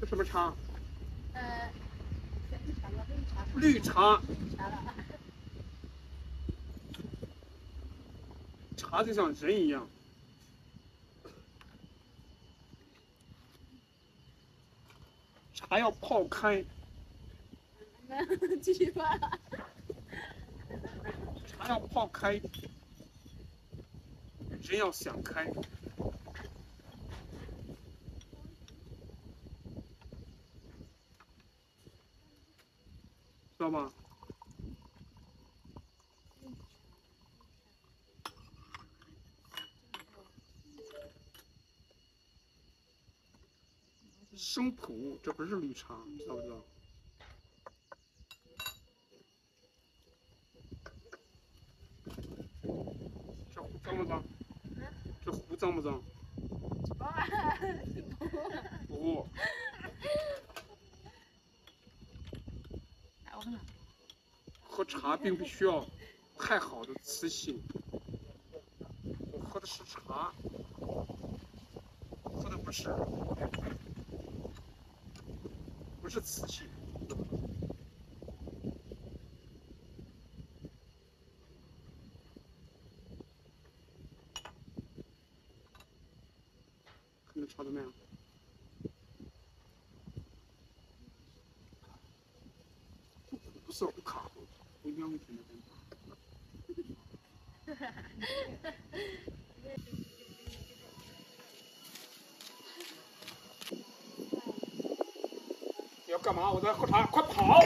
这什么茶？呃，绿茶，绿茶。茶就像人一样，茶要泡开。继续吧。茶要泡开，人要想开。知道吧？生普，这不是绿茶，知道不知道？这壶脏不脏？这壶脏不脏？不。喝茶并不需要太好的瓷器，我喝的是茶，喝的不是不是瓷器。看这茶怎么样？不是不卡，不一样的。你干嘛？我在喝茶，快跑！